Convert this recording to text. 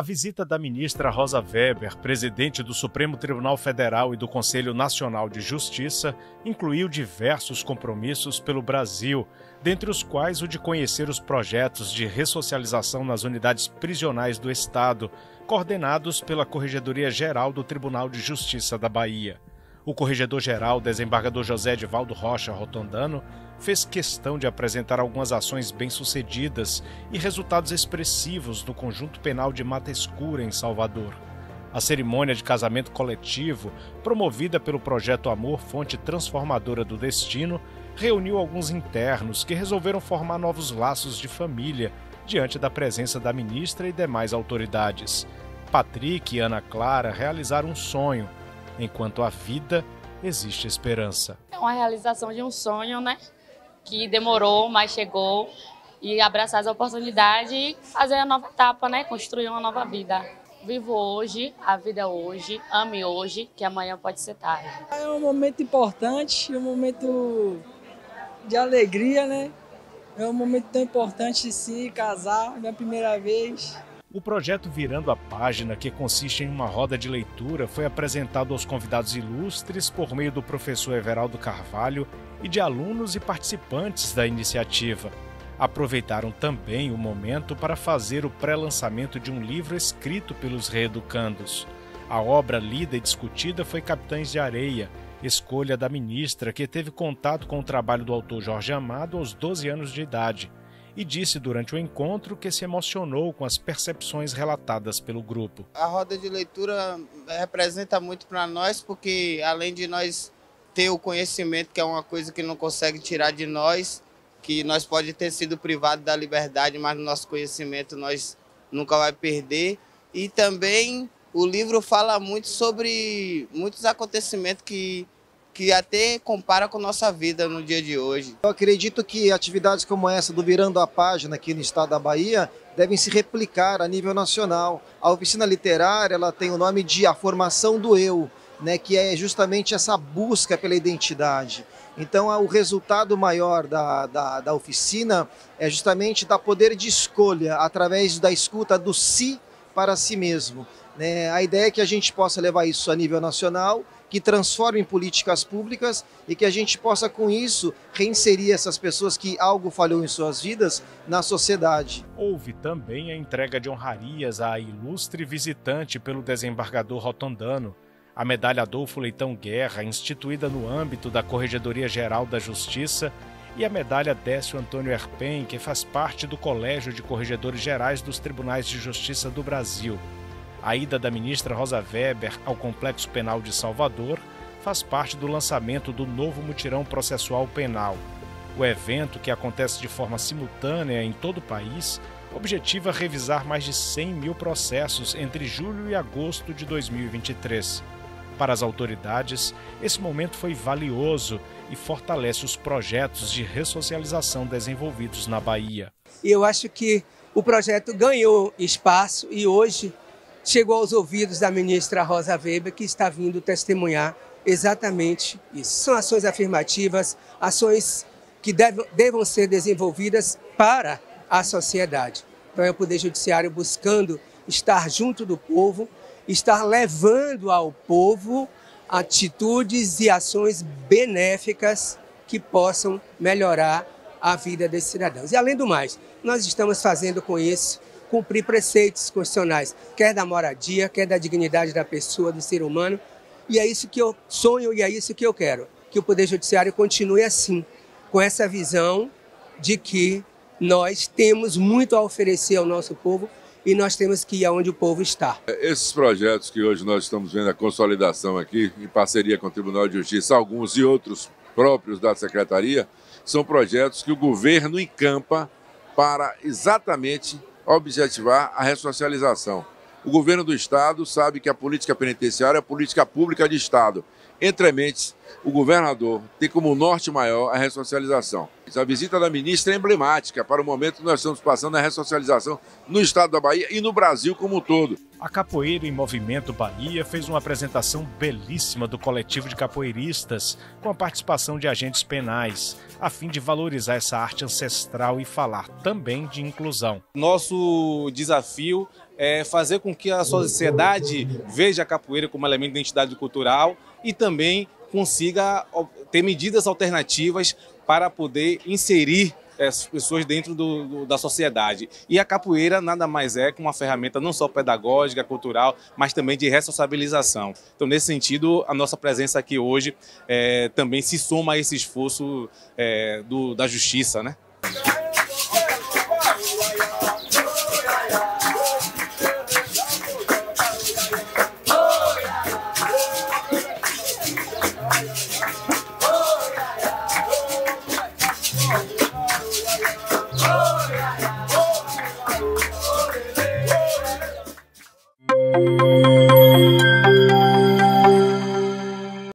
A visita da ministra Rosa Weber, presidente do Supremo Tribunal Federal e do Conselho Nacional de Justiça, incluiu diversos compromissos pelo Brasil, dentre os quais o de conhecer os projetos de ressocialização nas unidades prisionais do Estado, coordenados pela Corregedoria Geral do Tribunal de Justiça da Bahia. O corregedor-geral, desembargador José Edivaldo Rocha Rotondano, fez questão de apresentar algumas ações bem-sucedidas e resultados expressivos no conjunto penal de Mata Escura, em Salvador. A cerimônia de casamento coletivo, promovida pelo projeto Amor Fonte Transformadora do Destino, reuniu alguns internos que resolveram formar novos laços de família diante da presença da ministra e demais autoridades. Patrick e Ana Clara realizaram um sonho. Enquanto a vida, existe esperança. É uma realização de um sonho, né? que demorou, mas chegou e abraçar as oportunidades e fazer a nova etapa, né? Construir uma nova vida. Vivo hoje, a vida é hoje, ame hoje, que amanhã pode ser tarde. É um momento importante, um momento de alegria, né? É um momento tão importante de se casar, minha primeira vez. O projeto Virando a Página, que consiste em uma roda de leitura, foi apresentado aos convidados ilustres por meio do professor Everaldo Carvalho e de alunos e participantes da iniciativa. Aproveitaram também o momento para fazer o pré-lançamento de um livro escrito pelos reeducandos. A obra lida e discutida foi Capitães de Areia, escolha da ministra que teve contato com o trabalho do autor Jorge Amado aos 12 anos de idade e disse durante o encontro que se emocionou com as percepções relatadas pelo grupo. A roda de leitura representa muito para nós, porque além de nós ter o conhecimento, que é uma coisa que não consegue tirar de nós, que nós pode ter sido privado da liberdade, mas no nosso conhecimento nós nunca vai perder. E também o livro fala muito sobre muitos acontecimentos que que até compara com nossa vida no dia de hoje. Eu acredito que atividades como essa do Virando a Página aqui no estado da Bahia devem se replicar a nível nacional. A oficina literária ela tem o nome de A Formação do Eu, né, que é justamente essa busca pela identidade. Então, o resultado maior da, da, da oficina é justamente dar poder de escolha através da escuta do si para si mesmo. Né? A ideia é que a gente possa levar isso a nível nacional que transformem políticas públicas e que a gente possa, com isso, reinserir essas pessoas que algo falhou em suas vidas na sociedade. Houve também a entrega de honrarias à ilustre visitante pelo desembargador Rotondano, a medalha Adolfo Leitão Guerra, instituída no âmbito da Corregedoria Geral da Justiça, e a medalha Décio Antônio Erpen, que faz parte do Colégio de Corregedores Gerais dos Tribunais de Justiça do Brasil. A ida da ministra Rosa Weber ao Complexo Penal de Salvador faz parte do lançamento do novo mutirão processual penal. O evento, que acontece de forma simultânea em todo o país, objetiva revisar mais de 100 mil processos entre julho e agosto de 2023. Para as autoridades, esse momento foi valioso e fortalece os projetos de ressocialização desenvolvidos na Bahia. Eu acho que o projeto ganhou espaço e hoje chegou aos ouvidos da ministra Rosa Weber, que está vindo testemunhar exatamente isso. São ações afirmativas, ações que devam, devam ser desenvolvidas para a sociedade. Então é o Poder Judiciário buscando estar junto do povo, estar levando ao povo atitudes e ações benéficas que possam melhorar a vida desses cidadãos. E além do mais, nós estamos fazendo com isso cumprir preceitos constitucionais, quer da moradia, quer da dignidade da pessoa, do ser humano. E é isso que eu sonho e é isso que eu quero, que o Poder Judiciário continue assim, com essa visão de que nós temos muito a oferecer ao nosso povo e nós temos que ir aonde o povo está. Esses projetos que hoje nós estamos vendo a consolidação aqui, em parceria com o Tribunal de Justiça, alguns e outros próprios da Secretaria, são projetos que o governo encampa para exatamente objetivar a ressocialização. O governo do Estado sabe que a política penitenciária é a política pública de Estado. Entre mentes, o governador tem como norte maior a ressocialização. A visita da ministra é emblemática para o momento que nós estamos passando a ressocialização no estado da Bahia e no Brasil como um todo. A Capoeira em Movimento Bahia fez uma apresentação belíssima do coletivo de capoeiristas, com a participação de agentes penais, a fim de valorizar essa arte ancestral e falar também de inclusão. Nosso desafio é, fazer com que a sociedade veja a capoeira como elemento de identidade cultural e também consiga ter medidas alternativas para poder inserir as pessoas dentro do, do, da sociedade. E a capoeira nada mais é que uma ferramenta não só pedagógica, cultural, mas também de responsabilização. Então, nesse sentido, a nossa presença aqui hoje é, também se soma a esse esforço é, do, da justiça, né?